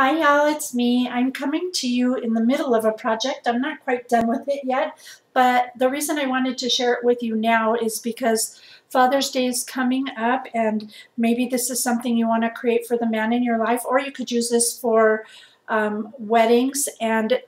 Hi y'all, it's me. I'm coming to you in the middle of a project. I'm not quite done with it yet, but the reason I wanted to share it with you now is because Father's Day is coming up and maybe this is something you want to create for the man in your life or you could use this for um, weddings and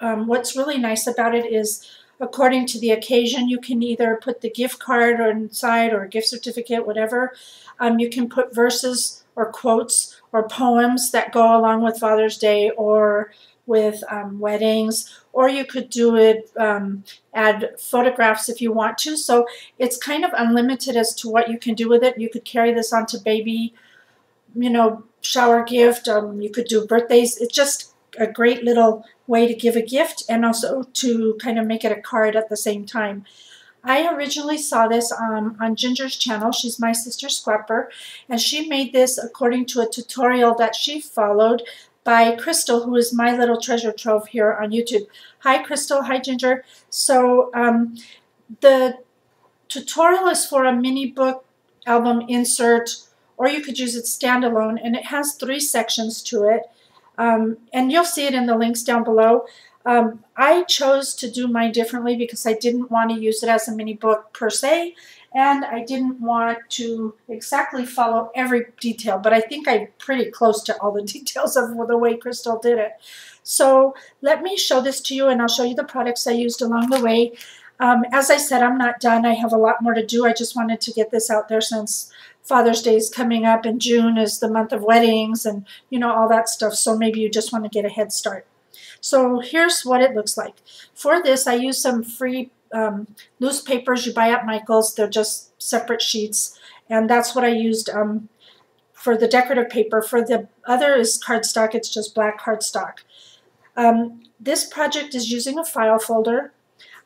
um, what's really nice about it is according to the occasion you can either put the gift card inside or a gift certificate, whatever. Um, you can put verses or quotes or poems that go along with Father's Day or with um, weddings, or you could do it, um, add photographs if you want to. So it's kind of unlimited as to what you can do with it. You could carry this on to baby, you know, shower gift. Um, you could do birthdays. It's just a great little way to give a gift and also to kind of make it a card at the same time. I originally saw this um, on Ginger's channel. She's my sister scrapper, and she made this according to a tutorial that she followed by Krystal, who is my little treasure trove here on YouTube. Hi, Krystal. Hi, Ginger. So um, the tutorial is for a mini book album insert, or you could use it standalone, and it has three sections to it. Um, and you'll see it in the links down below. Um, I chose to do mine differently because I didn't want to use it as a mini book per se, and I didn't want to exactly follow every detail, but I think I'm pretty close to all the details of the way Krystal did it. So let me show this to you, and I'll show you the products I used along the way. Um, as I said, I'm not done. I have a lot more to do. I just wanted to get this out there since Father's Day is coming up, and June is the month of weddings, and you know all that stuff. So maybe you just want to get a head start. So here's what it looks like. For this, I use some free um, loose papers you buy at Michael's. They're just separate sheets, and that's what I used um, for the decorative paper. For the other is cardstock. It's just black cardstock. Um, this project is using a file folder.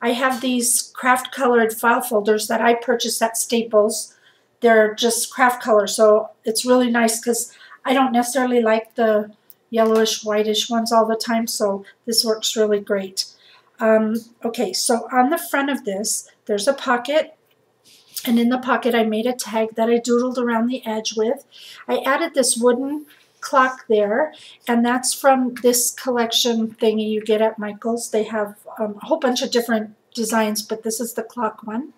I have these craft colored file folders that I purchased at Staples. They're just craft color, so it's really nice because I don't necessarily like the yellowish, whitish ones all the time, so this works really great. Um, okay, so on the front of this, there's a pocket, and in the pocket I made a tag that I doodled around the edge with. I added this wooden clock there, and that's from this collection thingy you get at Michael's. They have um, a whole bunch of different designs, but this is the clock one.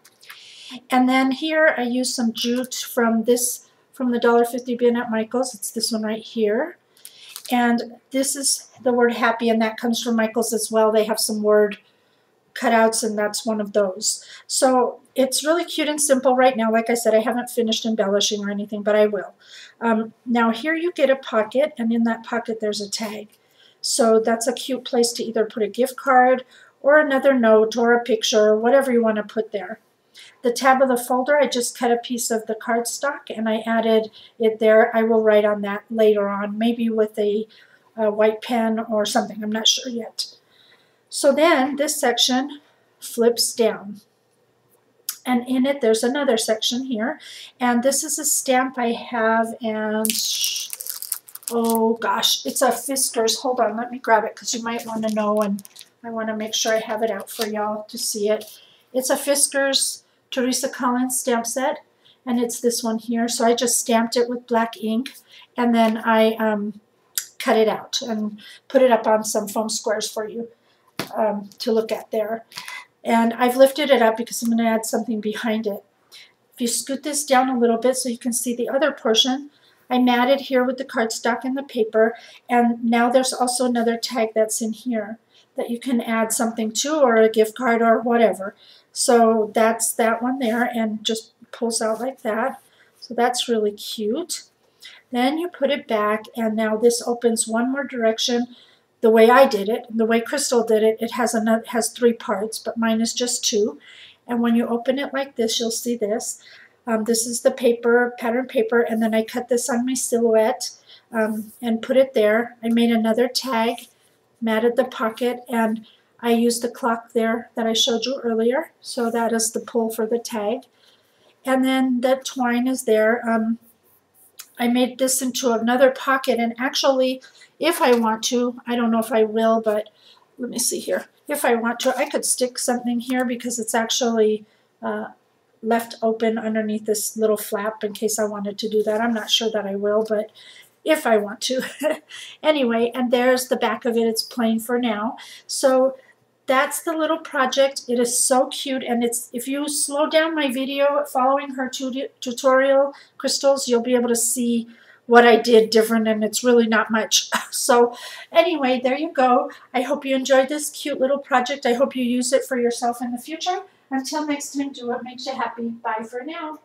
And then here I used some jute from this, from the $1.50 bin at Michael's. It's this one right here. And this is the word happy, and that comes from Michael's as well. They have some word cutouts, and that's one of those. So it's really cute and simple right now. Like I said, I haven't finished embellishing or anything, but I will. Um, now here you get a pocket, and in that pocket there's a tag. So that's a cute place to either put a gift card or another note or a picture or whatever you want to put there. The tab of the folder, I just cut a piece of the cardstock and I added it there. I will write on that later on, maybe with a, a white pen or something. I'm not sure yet. So then this section flips down. And in it, there's another section here. And this is a stamp I have, and oh gosh, it's a Fiskars. Hold on, let me grab it because you might want to know, and I want to make sure I have it out for y'all to see it. It's a Fiskars Teresa Collins stamp set, and it's this one here. So I just stamped it with black ink, and then I um, cut it out and put it up on some foam squares for you um, to look at there. And I've lifted it up because I'm going to add something behind it. If you scoot this down a little bit so you can see the other portion, I matted here with the cardstock and the paper, and now there's also another tag that's in here that you can add something to or a gift card or whatever. So that's that one there and just pulls out like that. So that's really cute. Then you put it back and now this opens one more direction the way I did it. The way Krystal did it, it has another has three parts, but mine is just two. And when you open it like this, you'll see this. Um, this is the paper, pattern paper, and then I cut this on my silhouette um, and put it there. I made another tag matted the pocket and I used the clock there that I showed you earlier. So that is the pull for the tag. And then the twine is there. Um, I made this into another pocket and actually if I want to, I don't know if I will, but let me see here. If I want to, I could stick something here because it's actually uh, left open underneath this little flap in case I wanted to do that. I'm not sure that I will, but if I want to. anyway, and there's the back of it. It's plain for now. So that's the little project. It is so cute and it's if you slow down my video following her tutorial Krystal's, you'll be able to see what I did different and it's really not much. So anyway, there you go. I hope you enjoyed this cute little project. I hope you use it for yourself in the future. Until next time, do what makes you happy. Bye for now.